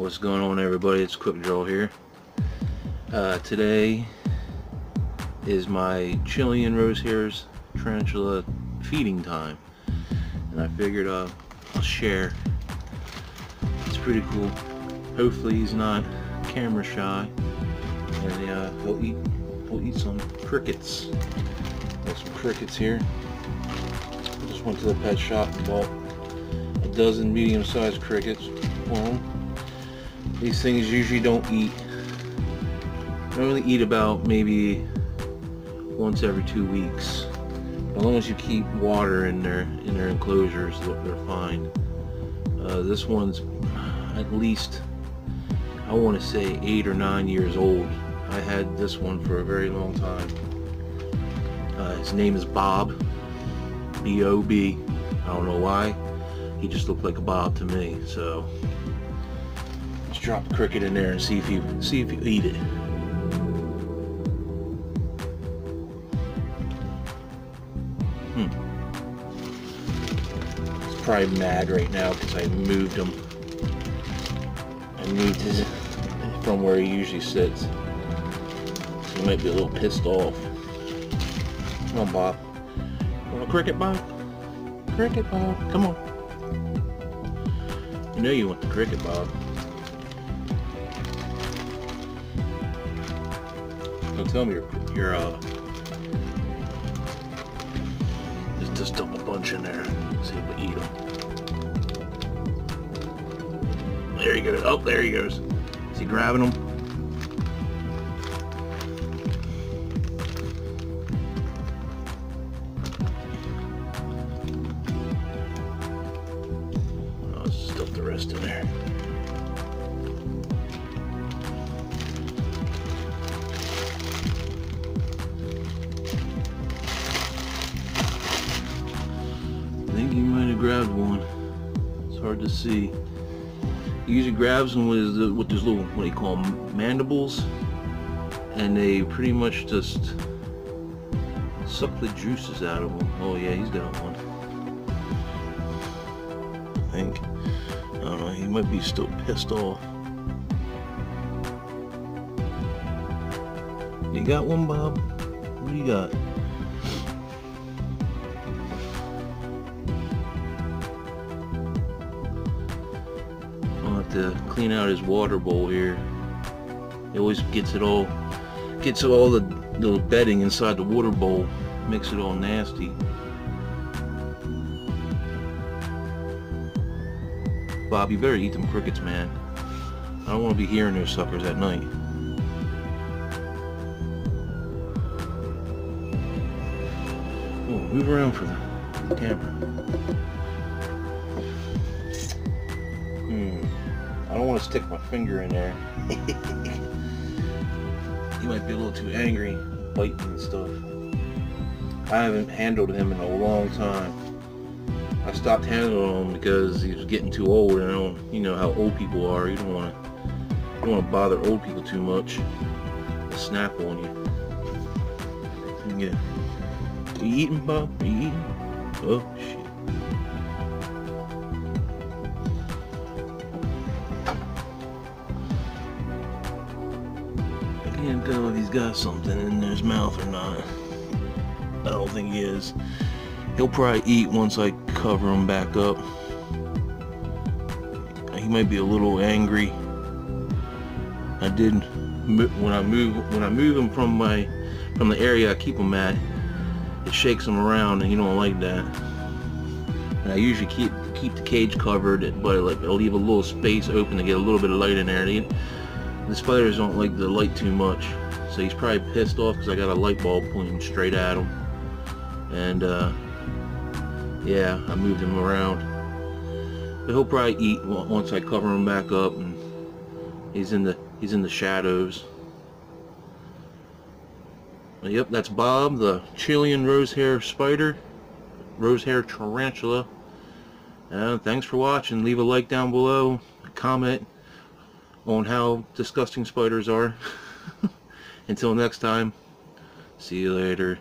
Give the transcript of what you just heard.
What's going on everybody? It's Quick Draw here. Uh, today is my Chilean rose hairs tarantula feeding time. And I figured uh, I'll share. It's pretty cool. Hopefully he's not camera shy. And uh, he'll eat he'll eat some crickets. Got some crickets here. I just went to the pet shop and bought a dozen medium-sized crickets. Well, these things usually don't eat. I only eat about maybe once every two weeks. As long as you keep water in their in their enclosures, they're fine. Uh, this one's at least I want to say eight or nine years old. I had this one for a very long time. Uh, his name is Bob. B-O-B. I don't know why. He just looked like a Bob to me. So drop a cricket in there and see if you see if you eat it. Hmm. He's probably mad right now because I moved him. I moved his from where he usually sits. So he might be a little pissed off. Come on, Bob. Want a cricket, Bob? Cricket, Bob. Come on. You know you want the cricket, Bob. Don't tell me you're, you're uh, just, just dump a bunch in there. See if we eat them. There he goes. Oh, there he goes. Is he grabbing them? I'll stuff the rest in there. Grabbed one. It's hard to see. He usually grabs them with, the, with those little, what do you call them, mandibles. And they pretty much just suck the juices out of them. Oh yeah, he's got one. I think. I don't know, he might be still pissed off. You got one, Bob? What do you got? To clean out his water bowl here. He always gets it all, gets all the little bedding inside the water bowl, makes it all nasty. Bob, you better eat them crickets, man. I don't want to be hearing those suckers at night. Oh, move around for the camera. I don't want to stick my finger in there. he might be a little too angry, biting and stuff. I haven't handled him in a long time. I stopped handling him because he was getting too old, and I don't, you know how old people are. You don't want to, you don't want to bother old people too much. They'll snap on you. Yeah. You eating, Bob? You eating? Oh shit. Can't tell if he's got something in his mouth or not. I don't think he is. He'll probably eat once I cover him back up. He might be a little angry. I did when I move when I move him from my from the area I keep him at. It shakes him around, and he don't like that. And I usually keep keep the cage covered, but like I'll leave a little space open to get a little bit of light in there. The spiders don't like the light too much, so he's probably pissed off because I got a light bulb pointing straight at him. And uh, yeah, I moved him around. But he'll probably eat once I cover him back up, and he's in the he's in the shadows. But yep, that's Bob, the Chilean rose hair spider, rose hair tarantula. Uh, thanks for watching. Leave a like down below, comment on how disgusting spiders are. Until next time, see you later.